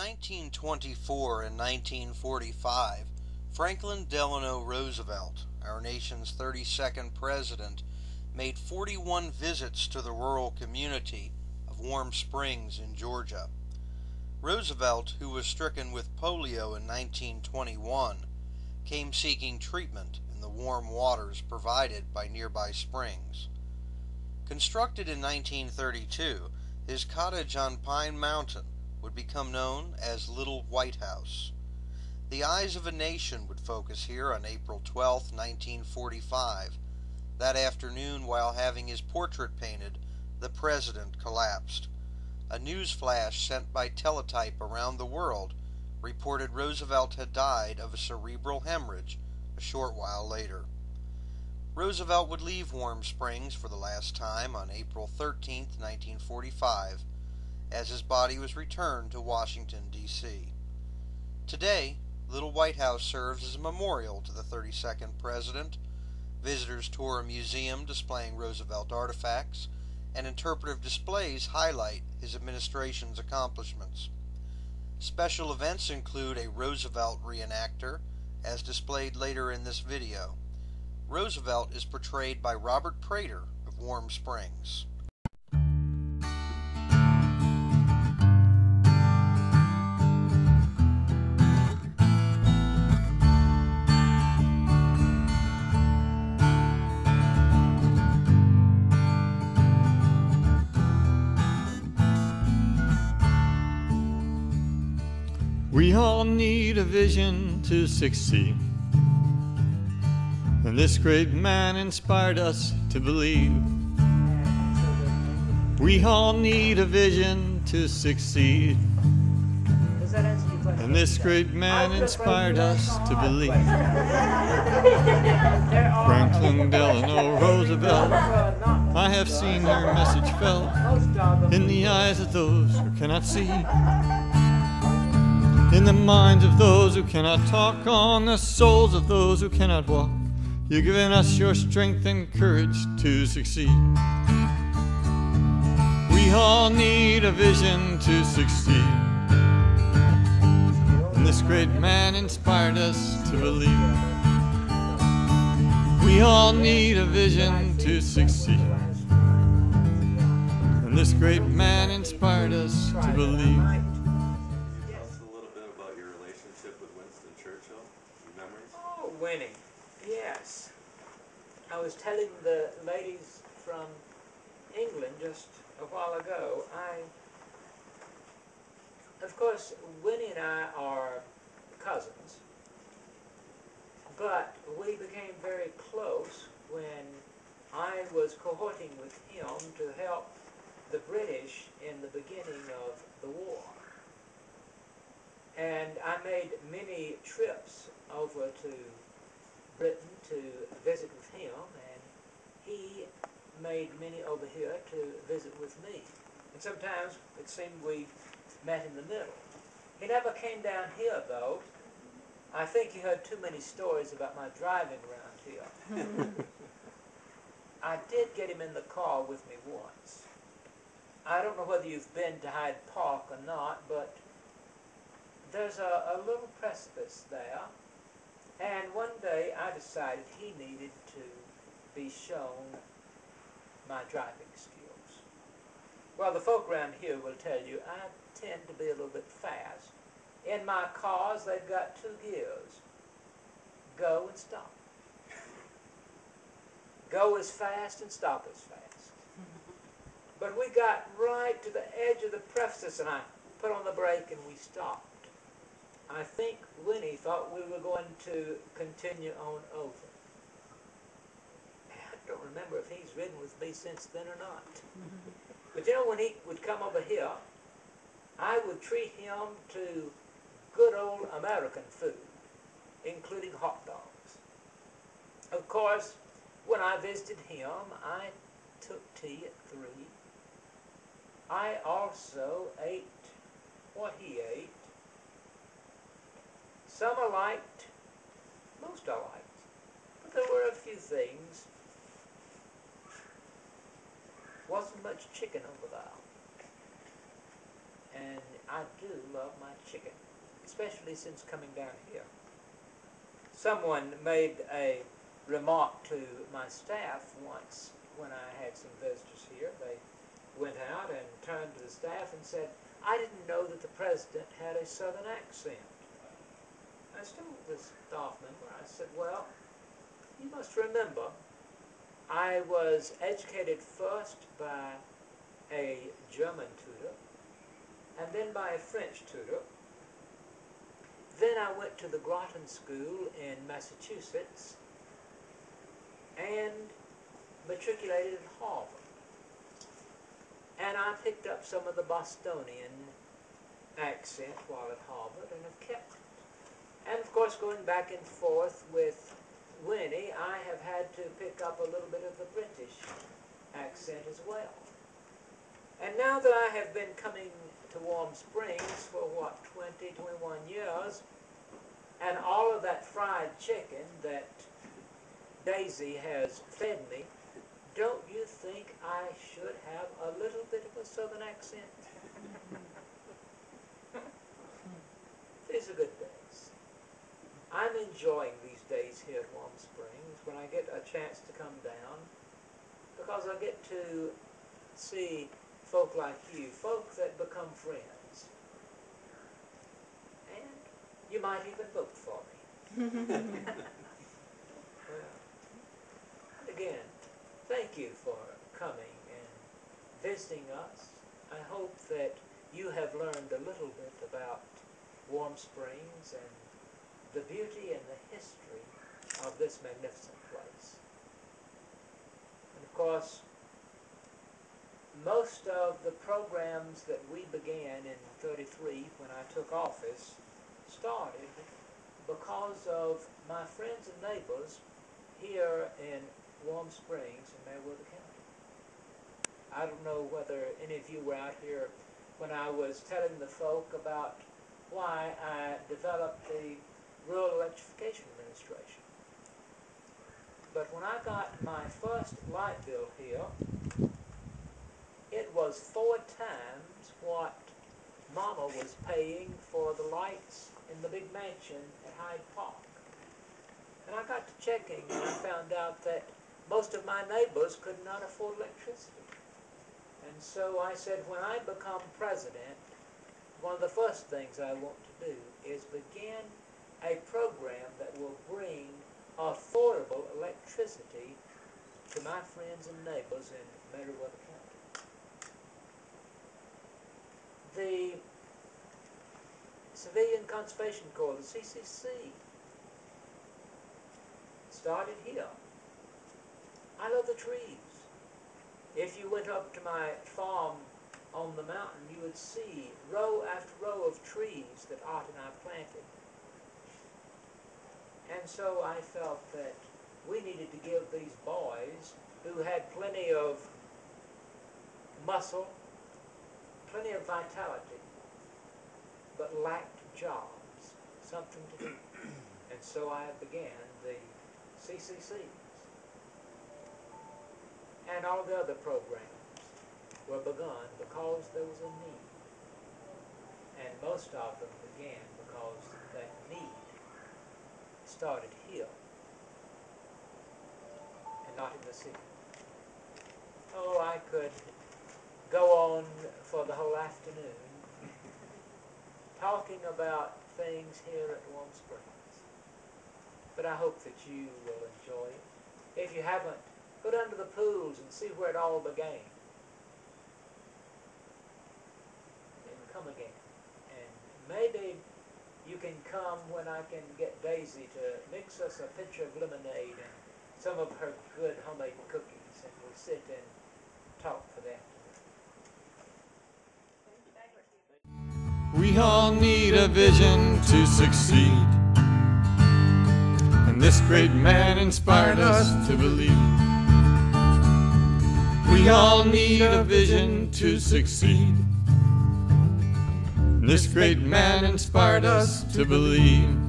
1924 and 1945, Franklin Delano Roosevelt, our nation's 32nd president, made 41 visits to the rural community of Warm Springs in Georgia. Roosevelt, who was stricken with polio in 1921, came seeking treatment in the warm waters provided by nearby springs. Constructed in 1932, his cottage on Pine Mountain would become known as Little White House. The eyes of a nation would focus here on April 12, 1945. That afternoon, while having his portrait painted, the president collapsed. A news flash sent by teletype around the world reported Roosevelt had died of a cerebral hemorrhage a short while later. Roosevelt would leave Warm Springs for the last time on April 13, 1945, as his body was returned to Washington, D.C. Today, Little White House serves as a memorial to the 32nd President. Visitors tour a museum displaying Roosevelt artifacts, and interpretive displays highlight his administration's accomplishments. Special events include a Roosevelt reenactor, as displayed later in this video. Roosevelt is portrayed by Robert Prater of Warm Springs. We all need a vision to succeed. And this great man inspired us to believe. We all need a vision to succeed. And this great man inspired us to believe. Franklin Delano Roosevelt, I have seen your message felt in the eyes of those who cannot see. In the minds of those who cannot talk, on the souls of those who cannot walk, you've given us your strength and courage to succeed. We all need a vision to succeed. And this great man inspired us to believe. We all need a vision to succeed. And this great man inspired us to believe. Winning. Yes. I was telling the ladies from England just a while ago, I, of course, Winnie and I are cousins, but we became very close when I was cohorting with him to help the British in the beginning of the war. And I made many trips over to Britain to visit with him, and he made many over here to visit with me. And sometimes it seemed we met in the middle. He never came down here, though. I think he heard too many stories about my driving around here. I did get him in the car with me once. I don't know whether you've been to Hyde Park or not, but there's a, a little precipice there, and one day I decided he needed to be shown my driving skills. Well, the folk around here will tell you I tend to be a little bit fast. In my cars, they've got two gears go and stop. Go as fast and stop as fast. But we got right to the edge of the precipice, and I put on the brake and we stopped. I think Winnie thought we were going to continue on over. I don't remember if he's ridden with me since then or not. But you know, when he would come over here, I would treat him to good old American food, including hot dogs. Of course, when I visited him, I took tea at three. I also ate what he ate. Some I liked, most I liked, but there were a few things. Wasn't much chicken over there. and I do love my chicken, especially since coming down here. Someone made a remark to my staff once when I had some visitors here. They went out and turned to the staff and said, I didn't know that the president had a southern accent. I told this staff member, I said, well, you must remember, I was educated first by a German tutor, and then by a French tutor. Then I went to the Groton School in Massachusetts and matriculated at Harvard. And I picked up some of the Bostonian accent while at Harvard and have kept. And of course, going back and forth with Winnie, I have had to pick up a little bit of the British accent as well. And now that I have been coming to Warm Springs for what, 20, 21 years, and all of that fried chicken that Daisy has fed me, don't you think I should have a little bit of a southern accent? These are good days. I'm enjoying these days here at Warm Springs when I get a chance to come down because I get to see folk like you, folk that become friends. And you might even vote for me. well, again, thank you for coming and visiting us. I hope that you have learned a little bit about Warm Springs and the beauty and the history of this magnificent place. And of course, most of the programs that we began in 33 when I took office started because of my friends and neighbors here in Warm Springs in Meriwether County. I don't know whether any of you were out here when I was telling the folk about why I developed the Rural Electrification Administration. But when I got my first light bill here, it was four times what Mama was paying for the lights in the big mansion at Hyde Park. And I got to checking and I found out that most of my neighbors could not afford electricity. And so I said, when I become president, one of the first things I want to do is begin a program that will bring affordable electricity to my friends and neighbors in Meriwether County. the Civilian Conservation Corps, the CCC, started here. I love the trees. If you went up to my farm on the mountain, you would see row after row of trees that Art and I planted. And so I felt that we needed to give these boys who had plenty of muscle plenty of vitality, but lacked jobs, something to do. and so I began the CCCs. And all the other programs were begun because there was a need. And most of them began because that need started here and not in the city. Oh, I could go on for the whole afternoon talking about things here at Warm Springs. But I hope that you will enjoy it. If you haven't, go down to the pools and see where it all began. And come again. And maybe can come when I can get Daisy to mix us a pitcher of lemonade and some of her good homemade cookies and we'll sit and talk for that. We all need a vision to succeed. And this great man inspired us to believe. We all need a vision to succeed. This great man inspired us to believe.